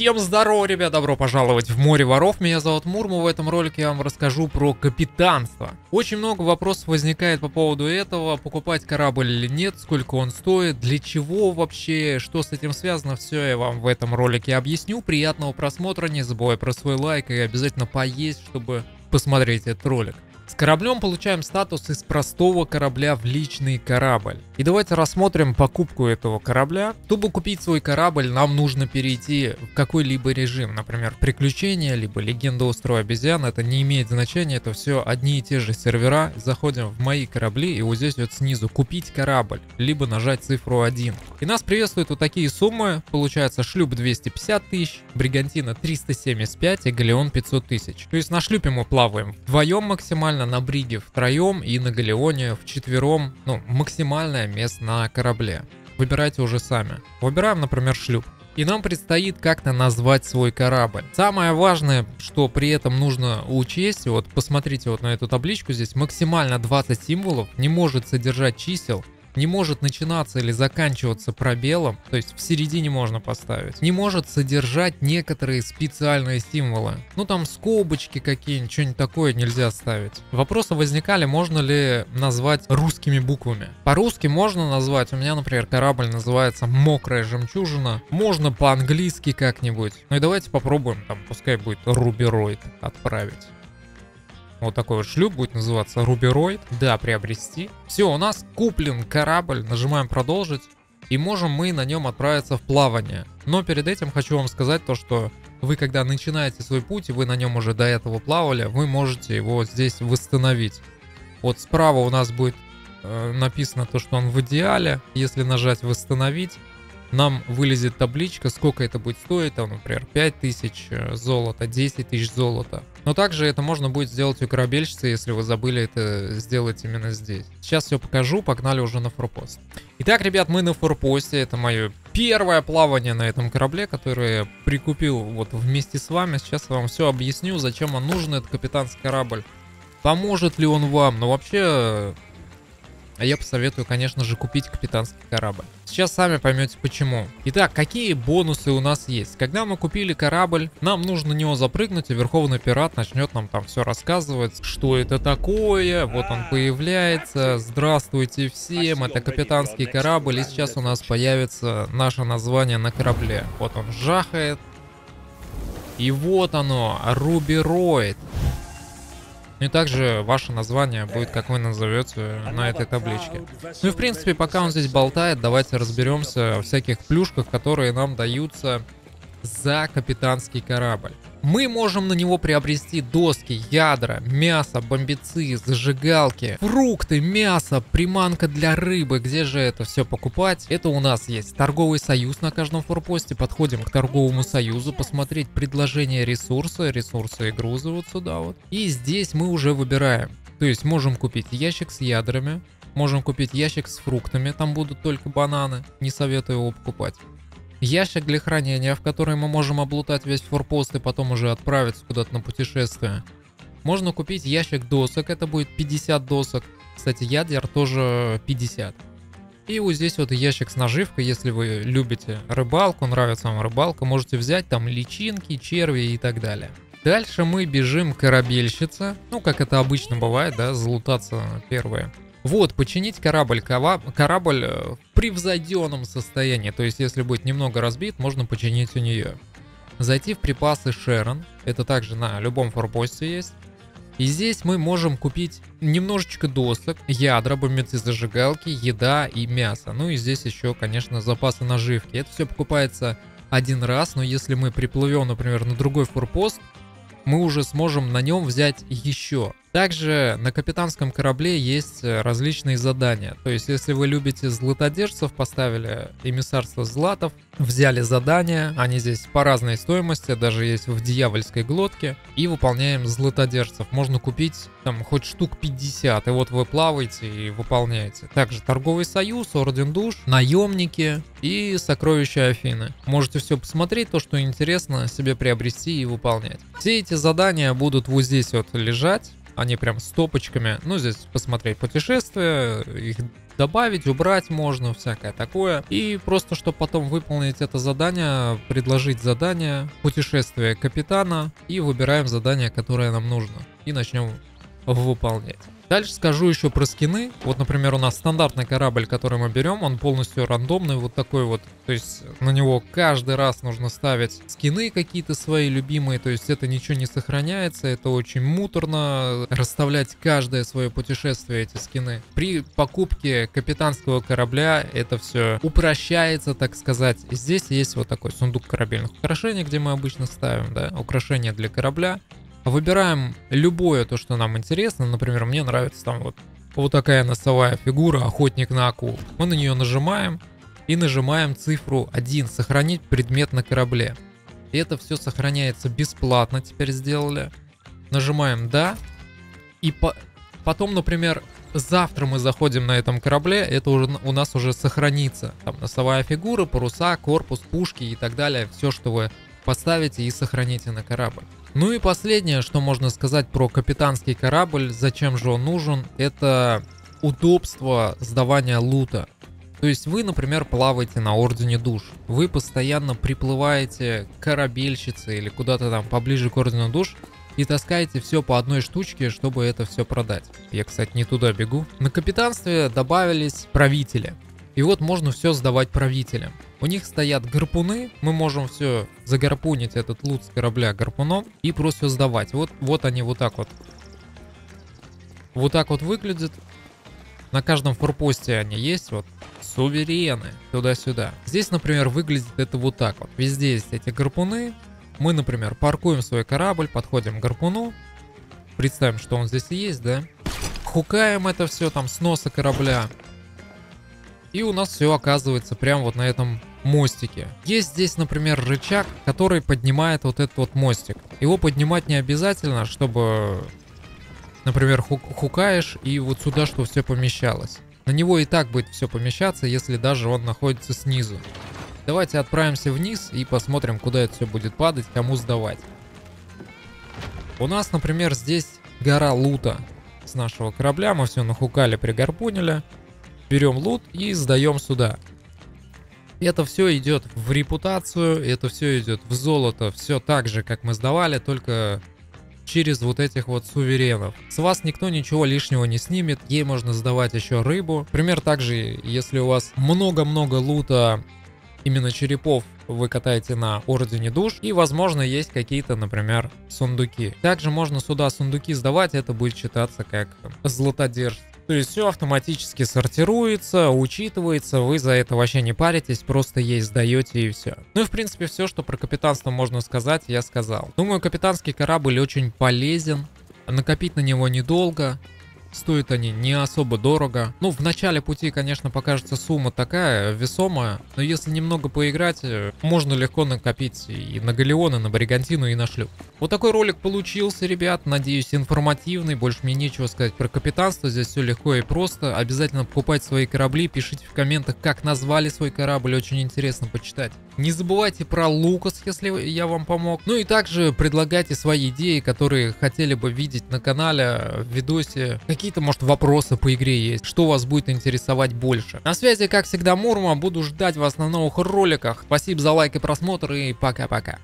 Всем здорово, ребят, добро пожаловать в море воров. Меня зовут Мурму, в этом ролике я вам расскажу про капитанство. Очень много вопросов возникает по поводу этого, покупать корабль или нет, сколько он стоит, для чего вообще, что с этим связано, все я вам в этом ролике объясню. Приятного просмотра, не забывай про свой лайк и обязательно поесть, чтобы посмотреть этот ролик. С кораблем получаем статус из простого корабля в личный корабль. И давайте рассмотрим покупку этого корабля. Чтобы купить свой корабль, нам нужно перейти в какой-либо режим, например, приключения, либо легенда острова обезьян. Это не имеет значения, это все одни и те же сервера. Заходим в мои корабли и вот здесь вот снизу купить корабль, либо нажать цифру 1. И нас приветствуют вот такие суммы. Получается шлюп 250 тысяч, бригантина 375 и галеон 500 тысяч. То есть на шлюпе мы плаваем вдвоем максимально максимально на бриге втроем и на галеоне вчетвером, ну, максимальное место на корабле. Выбирайте уже сами. Выбираем, например, шлюп. И нам предстоит как-то назвать свой корабль. Самое важное, что при этом нужно учесть, вот посмотрите вот на эту табличку, здесь максимально 20 символов, не может содержать чисел, не может начинаться или заканчиваться пробелом, то есть в середине можно поставить, не может содержать некоторые специальные символы. Ну там скобочки какие-нибудь, что-нибудь такое нельзя ставить. Вопросы возникали, можно ли назвать русскими буквами. По-русски можно назвать, у меня, например, корабль называется «Мокрая жемчужина», можно по-английски как-нибудь. Ну и давайте попробуем, там, пускай будет «Рубероид» отправить. Вот такой вот шлюп будет называться Рубероид. Да, приобрести. Все, у нас куплен корабль. Нажимаем продолжить. И можем мы на нем отправиться в плавание. Но перед этим хочу вам сказать то, что вы когда начинаете свой путь, и вы на нем уже до этого плавали, вы можете его здесь восстановить. Вот справа у нас будет э, написано то, что он в идеале. Если нажать восстановить, нам вылезет табличка, сколько это будет стоить, там, например, 5000 э, золота, 10 тысяч золота. Но также это можно будет сделать у корабельщицы, если вы забыли это сделать именно здесь. Сейчас все покажу, погнали уже на форпост. Итак, ребят, мы на форпосте, это мое первое плавание на этом корабле, которое я прикупил вот вместе с вами. Сейчас я вам все объясню, зачем он нужен, этот капитанский корабль. Поможет ли он вам? Ну, вообще а я посоветую, конечно же, купить капитанский корабль. Сейчас сами поймете почему. Итак, какие бонусы у нас есть? Когда мы купили корабль, нам нужно на него запрыгнуть, и Верховный Пират начнет нам там все рассказывать, что это такое, вот он появляется, здравствуйте всем, это капитанский корабль, и сейчас у нас появится наше название на корабле. Вот он жахает, и вот оно, Рубероид. Ну и также ваше название будет, как вы назовете на этой табличке. Ну и в принципе, пока он здесь болтает, давайте разберемся о всяких плюшках, которые нам даются за капитанский корабль. Мы можем на него приобрести доски, ядра, мясо, бомбицы, зажигалки, фрукты, мясо, приманка для рыбы. Где же это все покупать? Это у нас есть торговый союз на каждом форпосте. Подходим к торговому союзу, посмотреть предложение ресурса, ресурсы и грузы вот сюда вот. И здесь мы уже выбираем. То есть можем купить ящик с ядрами, можем купить ящик с фруктами, там будут только бананы, не советую его покупать. Ящик для хранения, в который мы можем облутать весь форпост и потом уже отправиться куда-то на путешествие. Можно купить ящик досок, это будет 50 досок. Кстати, ядер тоже 50. И вот здесь вот ящик с наживкой, если вы любите рыбалку, нравится вам рыбалка, можете взять там личинки, черви и так далее. Дальше мы бежим к корабельщице, ну как это обычно бывает, да, залутаться первое. Вот, починить корабль. Корабль э, превзойденном состоянии. То есть, если будет немного разбит, можно починить у нее. Зайти в припасы Шерон. Это также на любом форпосте есть. И здесь мы можем купить немножечко досок, ядра, бомбицы, зажигалки, еда и мясо. Ну и здесь еще, конечно, запасы наживки. Это все покупается один раз, но если мы приплывем, например, на другой форпост, мы уже сможем на нем взять еще. Также на капитанском корабле есть э, различные задания. То есть, если вы любите златодержцев, поставили эмиссарство златов, взяли задания, они здесь по разной стоимости, даже есть в дьявольской глотке, и выполняем златодержцев. Можно купить там хоть штук 50, и вот вы плаваете и выполняете. Также торговый союз, орден душ, наемники и сокровища Афины. Можете все посмотреть, то, что интересно, себе приобрести и выполнять. Все эти задания будут вот здесь вот лежать они прям стопочками. Ну, здесь посмотреть путешествия, их добавить, убрать можно, всякое такое. И просто, чтобы потом выполнить это задание, предложить задание, путешествие капитана, и выбираем задание, которое нам нужно. И начнем выполнять. Дальше скажу еще про скины. Вот, например, у нас стандартный корабль, который мы берем, он полностью рандомный, вот такой вот. То есть на него каждый раз нужно ставить скины какие-то свои любимые, то есть это ничего не сохраняется, это очень муторно расставлять каждое свое путешествие эти скины. При покупке капитанского корабля это все упрощается, так сказать. Здесь есть вот такой сундук корабельных украшений, где мы обычно ставим, да, украшения для корабля. Выбираем любое то, что нам интересно. Например, мне нравится там вот, вот такая носовая фигура, охотник на акул. Мы на нее нажимаем и нажимаем цифру 1, сохранить предмет на корабле. И это все сохраняется бесплатно, теперь сделали. Нажимаем да. И по потом, например, завтра мы заходим на этом корабле, это уже у нас уже сохранится. Там носовая фигура, паруса, корпус, пушки и так далее. Все, что вы поставите и сохраните на корабль. Ну и последнее, что можно сказать про капитанский корабль, зачем же он нужен, это удобство сдавания лута. То есть вы, например, плаваете на Ордене Душ. Вы постоянно приплываете к корабельщице или куда-то там поближе к Ордену Душ и таскаете все по одной штучке, чтобы это все продать. Я, кстати, не туда бегу. На капитанстве добавились правители. И вот можно все сдавать правителям. У них стоят гарпуны, мы можем все загарпунить этот лут с корабля гарпуном и просто сдавать. Вот, вот они вот так вот. Вот так вот выглядят. На каждом форпосте они есть, вот, суверены, туда-сюда. Здесь, например, выглядит это вот так вот. Везде есть эти гарпуны. Мы, например, паркуем свой корабль, подходим к гарпуну. Представим, что он здесь есть, да? Хукаем это все там с носа корабля. И у нас все оказывается прямо вот на этом мостике. Есть здесь, например, рычаг, который поднимает вот этот вот мостик. Его поднимать не обязательно, чтобы, например, хук хукаешь и вот сюда, что все помещалось. На него и так будет все помещаться, если даже он находится снизу. Давайте отправимся вниз и посмотрим, куда это все будет падать, кому сдавать. У нас, например, здесь гора лута с нашего корабля. Мы все нахукали, пригарпунили. Берем лут и сдаем сюда. Это все идет в репутацию, это все идет в золото, все так же, как мы сдавали, только через вот этих вот суверенов. С вас никто ничего лишнего не снимет, ей можно сдавать еще рыбу. Пример также, если у вас много-много лута, именно черепов, вы катаете на Ордене Душ, и, возможно, есть какие-то, например, сундуки. Также можно сюда сундуки сдавать, это будет считаться как златодержец. То есть все автоматически сортируется, учитывается, вы за это вообще не паритесь, просто есть сдаете и все. Ну и в принципе все, что про капитанство можно сказать, я сказал. Думаю, капитанский корабль очень полезен, накопить на него недолго, Стоят они не особо дорого. Ну, в начале пути, конечно, покажется сумма такая, весомая. Но если немного поиграть, э, можно легко накопить и на галеоны, на бригантину, и на шлюп. Вот такой ролик получился, ребят. Надеюсь, информативный. Больше мне нечего сказать про капитанство. Здесь все легко и просто. Обязательно покупайте свои корабли. Пишите в комментах, как назвали свой корабль. Очень интересно почитать. Не забывайте про Лукас, если я вам помог. Ну и также предлагайте свои идеи, которые хотели бы видеть на канале, в видосе. Какие-то, может, вопросы по игре есть. Что вас будет интересовать больше. На связи, как всегда, Мурма. Буду ждать вас на новых роликах. Спасибо за лайк и просмотр и пока-пока.